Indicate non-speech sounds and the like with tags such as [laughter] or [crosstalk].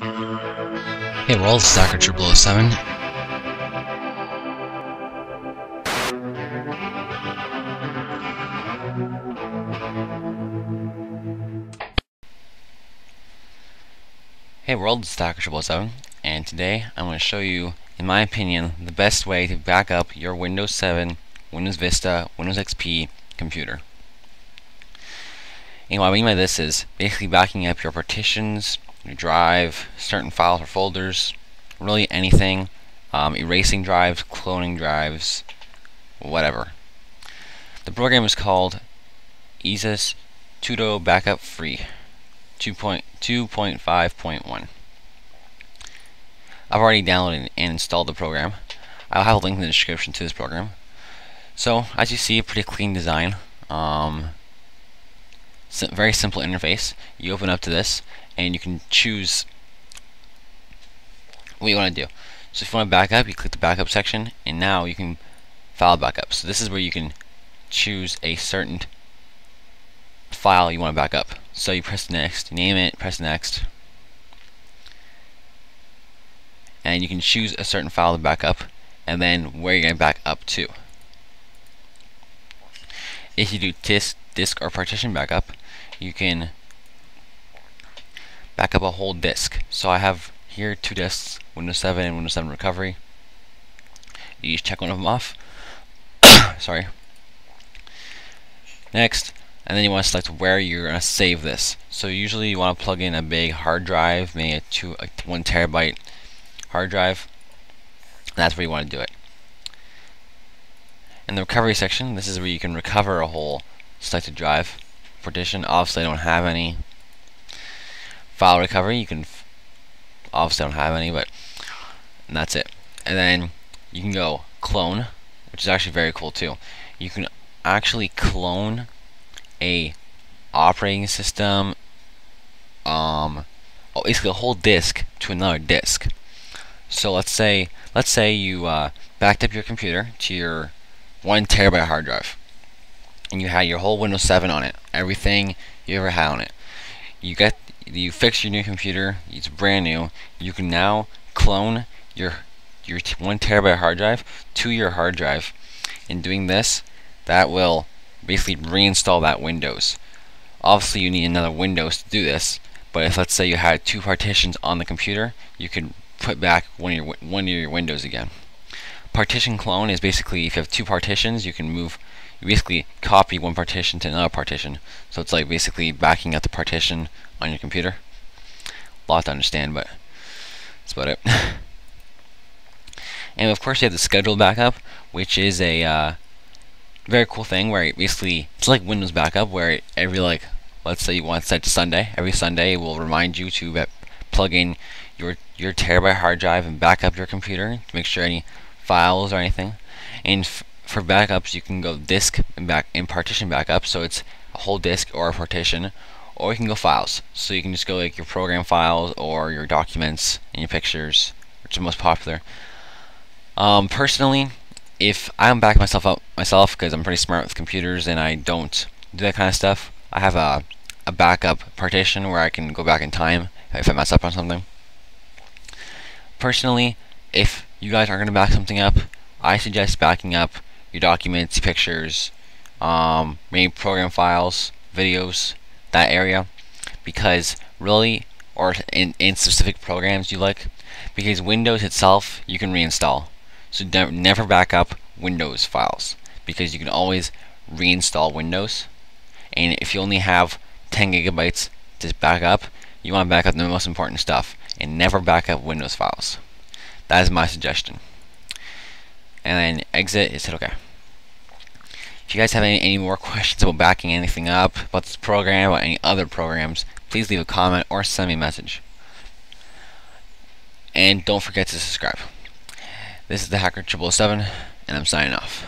Hey world, it's Hacker Triple 07. Hey world, it's Hacker Triple 07, and today I'm going to show you, in my opinion, the best way to back up your Windows 7, Windows Vista, Windows XP computer. And what I mean by this is basically backing up your partitions, your drive, certain files or folders, really anything, um, erasing drives, cloning drives, whatever. The program is called EaseUS Todo Backup Free 2.2.5.1. I've already downloaded and installed the program. I'll have a link in the description to this program. So, as you see, a pretty clean design. Um, very simple interface. You open up to this, and you can choose what you want to do. So if you want to backup, you click the backup section, and now you can file backup. So this is where you can choose a certain file you want to back up. So you press next, name it, press next, and you can choose a certain file to back up, and then where you're going to back up to. If you do disk, disk or partition backup, you can back up a whole disk. So I have here two disks, Windows 7 and Windows 7 Recovery. You just check one of them off. [coughs] Sorry. Next, and then you want to select where you're going to save this. So usually you want to plug in a big hard drive, maybe a two, a one terabyte hard drive. that's where you want to do it. In the recovery section, this is where you can recover a whole selected drive partition. Obviously, I don't have any file recovery. You can obviously don't have any, but that's it. And then you can go clone, which is actually very cool too. You can actually clone a operating system, um, oh, basically a whole disk to another disk. So let's say let's say you uh, backed up your computer to your one terabyte hard drive and you had your whole Windows 7 on it, everything you ever had on it. You get you fix your new computer, it's brand new. You can now clone your your one terabyte hard drive to your hard drive. In doing this, that will basically reinstall that Windows. Obviously, you need another Windows to do this. But if let's say you had two partitions on the computer, you can put back one of your one of your Windows again. Partition clone is basically if you have two partitions, you can move you basically copy one partition to another partition. So it's like basically backing up the partition on your computer. A lot to understand, but that's about it. [laughs] and of course you have the scheduled backup, which is a uh, very cool thing where basically it's like Windows backup where every like let's say you want set to Sunday, every Sunday it will remind you to plug in your your terabyte hard drive and back up your computer to make sure any files or anything. And for backups, you can go disk and back and partition backup, so it's a whole disk or a partition, or you can go files. So you can just go like your program files or your documents and your pictures, which are most popular. Um, personally, if I don't back myself up myself because I'm pretty smart with computers and I don't do that kind of stuff, I have a a backup partition where I can go back in time if I mess up on something. Personally, if you guys are going to back something up, I suggest backing up your documents, pictures, um, maybe program files, videos, that area, because really, or in, in specific programs you like, because Windows itself you can reinstall. So never back up Windows files because you can always reinstall Windows. And if you only have 10 gigabytes to back up, you want to back up the most important stuff and never back up Windows files. That is my suggestion and then exit is hit OK. If you guys have any, any more questions about backing anything up, about this program, or any other programs, please leave a comment or send me a message. And don't forget to subscribe. This is the Hacker 777, and I'm signing off.